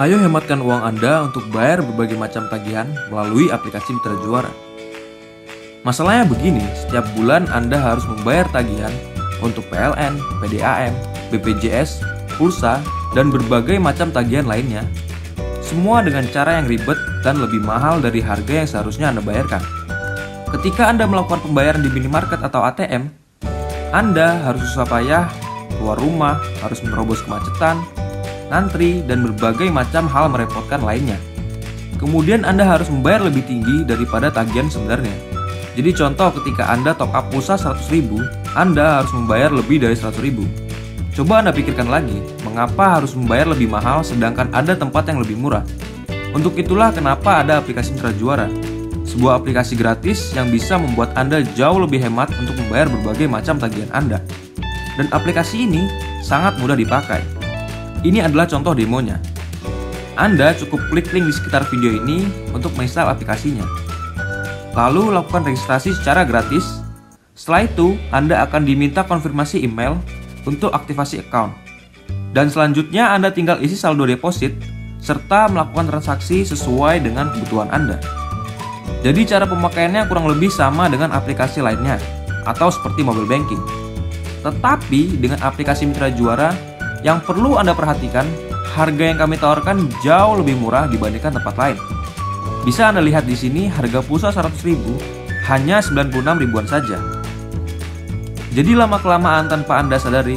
Ayo hematkan uang Anda untuk bayar berbagai macam tagihan melalui aplikasi Mitra Juara. Masalahnya begini, setiap bulan Anda harus membayar tagihan untuk PLN, PDAM, BPJS, pulsa, dan berbagai macam tagihan lainnya. Semua dengan cara yang ribet dan lebih mahal dari harga yang seharusnya Anda bayarkan. Ketika Anda melakukan pembayaran di minimarket atau ATM, Anda harus susah payah keluar rumah, harus menerobos kemacetan, ngantri, dan berbagai macam hal merepotkan lainnya. Kemudian Anda harus membayar lebih tinggi daripada tagihan sebenarnya. Jadi contoh ketika Anda top up pulsa 100.000, Anda harus membayar lebih dari 100.000. Coba Anda pikirkan lagi, mengapa harus membayar lebih mahal sedangkan ada tempat yang lebih murah? Untuk itulah kenapa ada aplikasi Mitra Juara. Sebuah aplikasi gratis yang bisa membuat Anda jauh lebih hemat untuk membayar berbagai macam tagihan Anda. Dan aplikasi ini sangat mudah dipakai. Ini adalah contoh demonya. Anda cukup klik link di sekitar video ini untuk menginstal aplikasinya. Lalu lakukan registrasi secara gratis. Setelah itu, Anda akan diminta konfirmasi email untuk aktivasi account. Dan selanjutnya Anda tinggal isi saldo deposit serta melakukan transaksi sesuai dengan kebutuhan Anda. Jadi cara pemakaiannya kurang lebih sama dengan aplikasi lainnya atau seperti mobile banking. Tetapi dengan aplikasi Mitra Juara yang perlu Anda perhatikan, harga yang kami tawarkan jauh lebih murah dibandingkan tempat lain. Bisa Anda lihat di sini harga pulsa 100.000 hanya 96 ribuan saja. Jadi lama-kelamaan tanpa Anda sadari,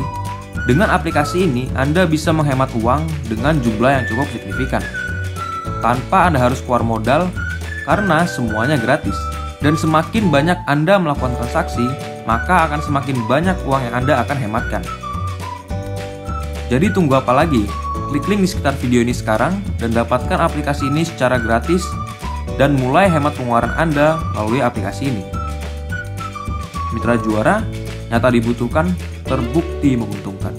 dengan aplikasi ini Anda bisa menghemat uang dengan jumlah yang cukup signifikan. Tanpa Anda harus keluar modal karena semuanya gratis. Dan semakin banyak Anda melakukan transaksi, maka akan semakin banyak uang yang Anda akan hematkan. Jadi tunggu apa lagi? Klik link di sekitar video ini sekarang dan dapatkan aplikasi ini secara gratis dan mulai hemat pengeluaran Anda melalui aplikasi ini. Mitra juara nyata dibutuhkan, terbukti menguntungkan.